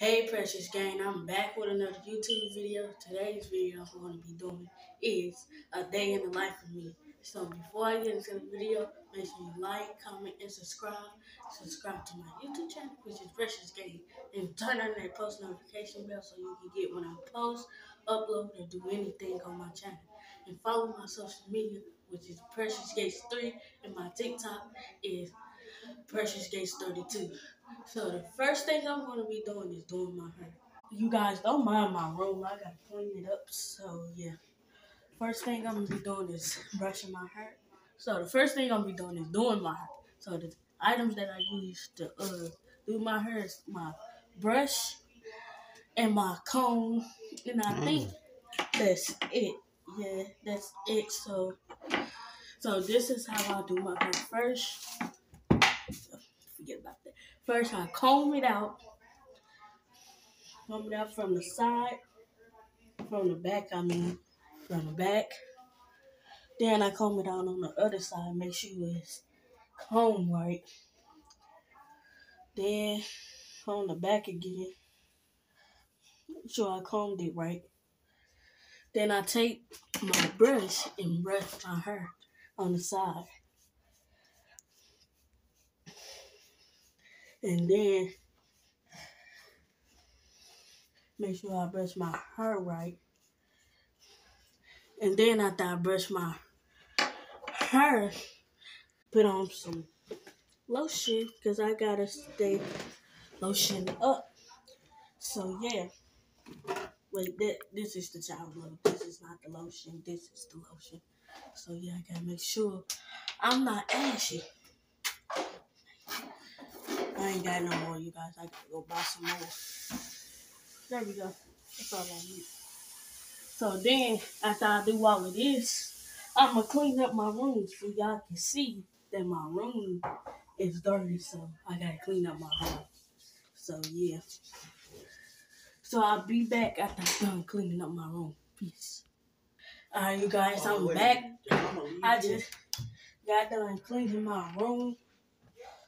Hey Precious Gang, I'm back with another YouTube video. Today's video I'm going to be doing is a day in the life of me. So before I get into the video, make sure you like, comment, and subscribe. Subscribe to my YouTube channel, which is Precious Gang, and turn on that post notification bell so you can get when I post, upload, or do anything on my channel. And follow my social media, which is Precious Gates 3, and my TikTok is Precious Gates 32. So the first thing I'm gonna be doing is doing my hair. You guys don't mind my room. I gotta clean it up. So yeah. First thing I'm gonna be doing is brushing my hair. So the first thing I'm gonna be doing is doing my hair. So the items that I use to uh do my hair is my brush and my comb, and I think that's it. Yeah, that's it. So so this is how I do my hair first. First, I comb it out. Comb it out from the side, from the back, I mean, from the back. Then I comb it out on the other side, make sure it's combed right. Then on the back again, make sure I combed it right. Then I take my brush and brush my hair on the side. And then make sure I brush my hair right. And then after I brush my hair, put on some lotion because I gotta stay lotion up. So yeah. Wait, that this is the child lotion. This is not the lotion. This is the lotion. So yeah, I gotta make sure I'm not ashy. I ain't got no more, you guys. I gotta go buy some more. There we go. That's all I need. So then, after I do all of this, I'm gonna clean up my room so y'all can see that my room is dirty. So I gotta clean up my room. So yeah. So I'll be back after I'm done cleaning up my room. Peace. Alright, you guys, I'm back. I just got done cleaning my room.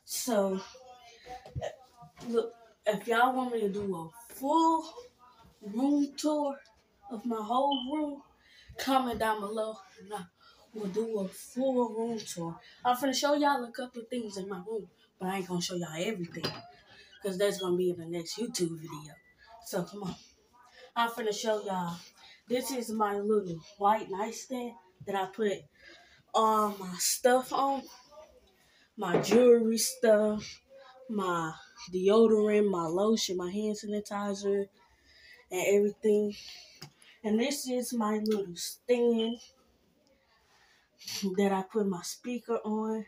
So look, if y'all want me to do a full room tour of my whole room, comment down below and I will do a full room tour. I'm gonna show y'all a couple things in my room, but I ain't gonna show y'all everything. Cause that's gonna be in the next YouTube video. So come on. I'm gonna show y'all. This is my little white nightstand that I put all my stuff on. My jewelry stuff, my deodorant, my lotion, my hand sanitizer, and everything. And this is my little stand that I put my speaker on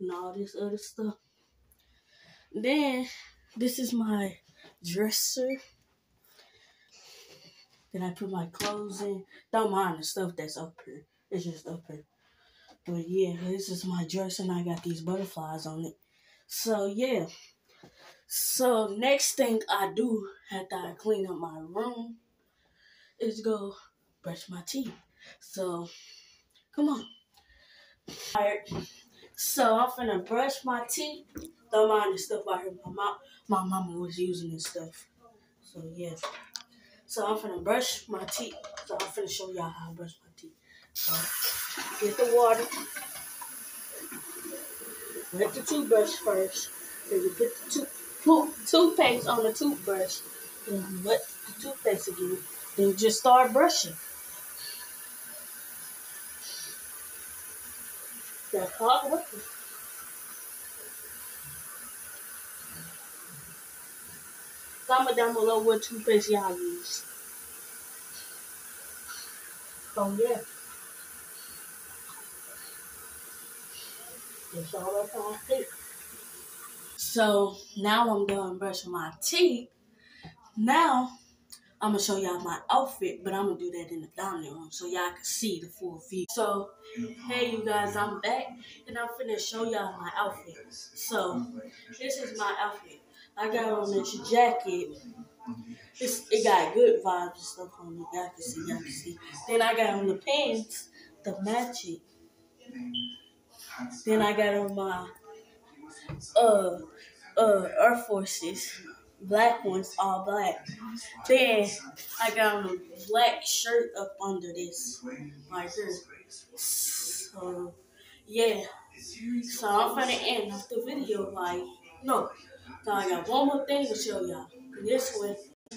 and all this other stuff. Then this is my dresser that I put my clothes in. Don't mind the stuff that's up here. It's just up here. But yeah, this is my dresser and I got these butterflies on it. So yeah. So next thing I do after I clean up my room is go brush my teeth. So come on. Alright. So I'm finna brush my teeth. Don't mind the stuff out here. My mom, my mama was using this stuff. So yeah. So I'm finna brush my teeth. So I'm finna show y'all how I brush my teeth. So get the water. Wet the toothbrush first. Then you put the tooth toothpaste on the toothbrush. Then you wet the toothpaste again. Then you just start brushing. That's hard work. Comment down below what toothpaste y'all use. Oh yeah. That's all. So now I'm done brushing my teeth. Now I'm gonna show y'all my outfit, but I'm gonna do that in the dining room so y'all can see the full view. So, hey you guys, I'm back and I'm finna show y'all my outfit. So, this is my outfit. I got on this jacket. It's, it got good vibes and stuff on it. Y'all can see, y'all can see. Then I got on the pants to match it. Then I got on my uh uh Air Forces black ones, all black. Then I got on a black shirt up under this, right here. So yeah. So I'm finna end off the video like no. So I got one more thing to show y'all. This one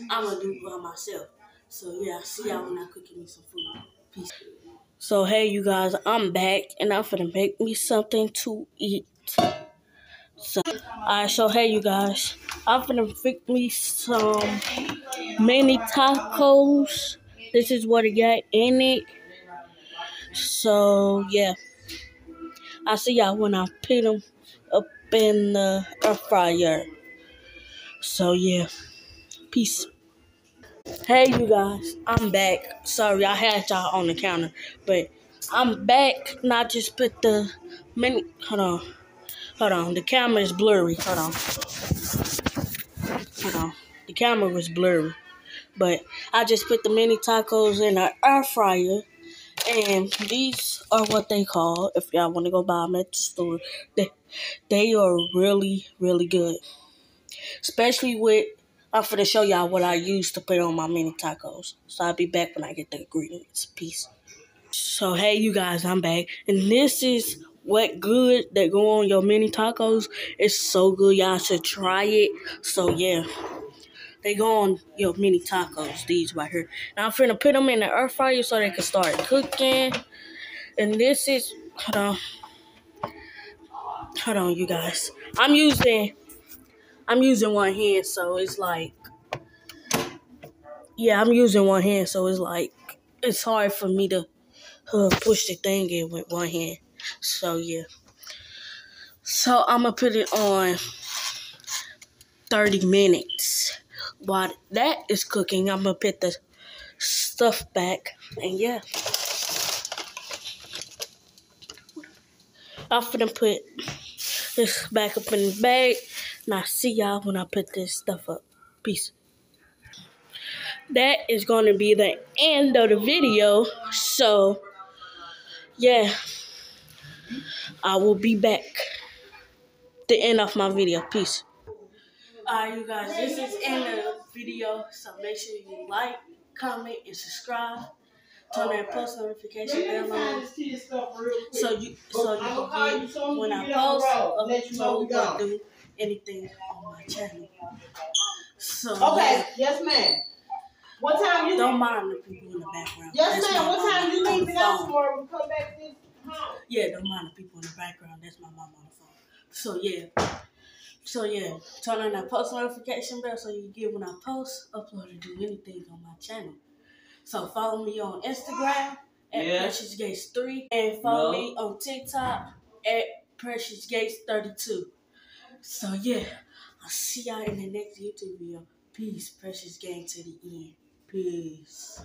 I'm gonna do by myself. So yeah, see y'all when I cook me some food. Peace. So hey you guys, I'm back and I'm finna make me something to eat. So alright, so hey you guys, I'm finna make me some mini tacos. This is what I got in it. So yeah. I'll see y'all when I put them up in the air fryer. So yeah. Peace. Hey, you guys, I'm back. Sorry, I had y'all on the counter, but I'm back. Not just put the mini. Hold on, hold on. The camera is blurry. Hold on, hold on. The camera was blurry, but I just put the mini tacos in the air fryer, and these are what they call. If y'all want to go buy them at the store, they they are really really good, especially with I'm to show y'all what I use to put on my mini tacos. So I'll be back when I get the ingredients. Peace. So, hey, you guys, I'm back. And this is what good that go on your mini tacos. It's so good. Y'all should try it. So, yeah. They go on your mini tacos, these right here. Now, I'm finna put them in the air fryer so they can start cooking. And this is, hold on. Hold on, you guys. I'm using I'm using one hand, so it's like, yeah, I'm using one hand, so it's like, it's hard for me to uh, push the thing in with one hand. So, yeah. So, I'm going to put it on 30 minutes. While that is cooking, I'm going to put the stuff back, and yeah. I'm going to put this back up in the bag. And I'll see y'all when I put this stuff up. Peace. That is going to be the end of the video. So, yeah. I will be back. The end of my video. Peace. Alright, you guys. This is the end of the video. So, make sure you like, comment, and subscribe turn that post notification bell on. So you so you can get when I post upload or do anything on my channel. So Okay, yes ma'am. What time you don't mind the people in the background. Yes That's ma'am. What time you leave it out for we come back this home? Yeah, don't mind the people in the background. That's my mom on the phone. So yeah. So yeah, turn on that post notification bell so you get when I post, upload, or do anything on my channel. So follow me on Instagram at yeah. Precious Gates 3 and follow no. me on TikTok at Precious Gates 32. So yeah, I'll see y'all in the next YouTube video. Peace, Precious Gang to the end. Peace.